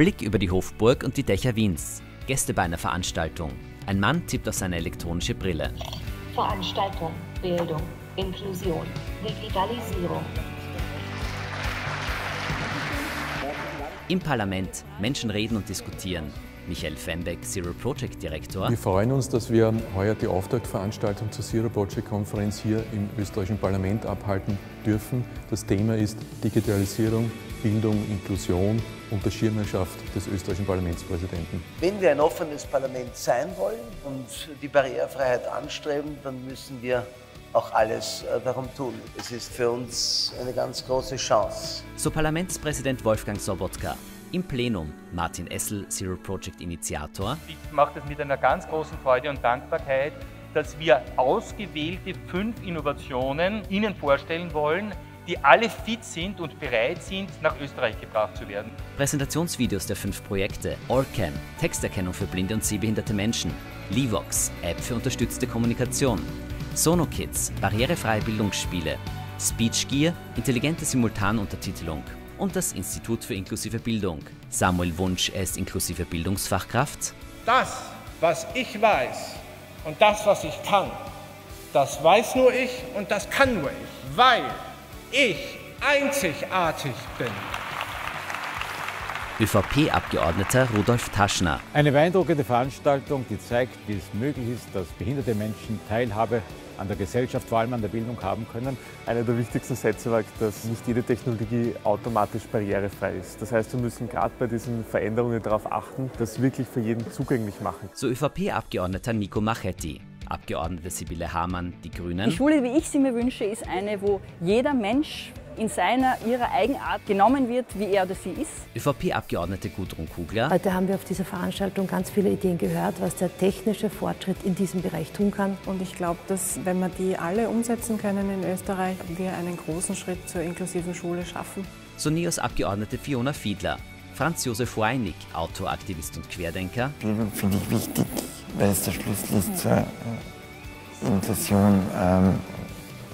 Blick über die Hofburg und die Dächer Wiens. Gäste bei einer Veranstaltung. Ein Mann tippt auf seine elektronische Brille. Veranstaltung, Bildung, Inklusion, Digitalisierung. Im Parlament Menschen reden und diskutieren. Michael Fembeck, Zero Project Direktor. Wir freuen uns, dass wir heuer die Auftaktveranstaltung zur Zero Project Konferenz hier im österreichischen Parlament abhalten dürfen. Das Thema ist Digitalisierung, Bildung, Inklusion unter Schirmherrschaft des österreichischen Parlamentspräsidenten. Wenn wir ein offenes Parlament sein wollen und die Barrierefreiheit anstreben, dann müssen wir auch alles äh, darum tun. Es ist für uns eine ganz große Chance. So Parlamentspräsident Wolfgang Sobotka. Im Plenum. Martin Essel, Zero Project Initiator. Ich mache das mit einer ganz großen Freude und Dankbarkeit, dass wir ausgewählte fünf Innovationen Ihnen vorstellen wollen, die alle fit sind und bereit sind, nach Österreich gebracht zu werden. Präsentationsvideos der fünf Projekte, Orcam, Texterkennung für blinde und sehbehinderte Menschen, Livox, App für unterstützte Kommunikation, SonoKids, barrierefreie Bildungsspiele, SpeechGear, intelligente Simultanuntertitelung und das Institut für inklusive Bildung. Samuel Wunsch, er ist inklusive Bildungsfachkraft. Das, was ich weiß und das, was ich kann, das weiß nur ich und das kann nur ich, weil ich einzigartig bin. ÖVP-Abgeordneter Rudolf Taschner. Eine beeindruckende Veranstaltung, die zeigt, wie es möglich ist, dass behinderte Menschen Teilhabe an der Gesellschaft, vor allem an der Bildung haben können. Einer der wichtigsten Sätze war, dass nicht jede Technologie automatisch barrierefrei ist. Das heißt, wir müssen gerade bei diesen Veränderungen darauf achten, das wirklich für jeden zugänglich machen. So ÖVP-Abgeordneter Nico Machetti. Abgeordnete Sibylle Hamann, die Grünen. Die Schule, wie ich sie mir wünsche, ist eine, wo jeder Mensch in seiner, ihrer Eigenart genommen wird, wie er oder sie ist. ÖVP-Abgeordnete Gudrun Kugler. Heute haben wir auf dieser Veranstaltung ganz viele Ideen gehört, was der technische Fortschritt in diesem Bereich tun kann. Und ich glaube, dass wenn wir die alle umsetzen können in Österreich, wir einen großen Schritt zur inklusiven Schule schaffen. So NIOS-Abgeordnete Fiona Fiedler. Franz Josef Weinig, Autoaktivist und Querdenker. Bildung finde ich wichtig, weil es der Schlüssel ist zur äh, Inklusion ähm,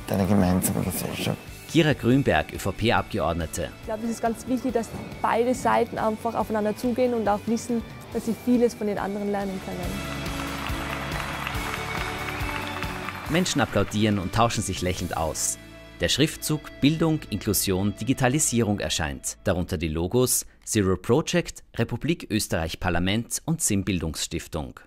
deiner gemeinsamen Gesellschaft. Kira Grünberg, ÖVP-Abgeordnete. Ich glaube, es ist ganz wichtig, dass beide Seiten einfach aufeinander zugehen und auch wissen, dass sie vieles von den anderen lernen können. Menschen applaudieren und tauschen sich lächelnd aus. Der Schriftzug Bildung, Inklusion, Digitalisierung erscheint, darunter die Logos Zero Project, Republik Österreich Parlament und Sim Bildungsstiftung.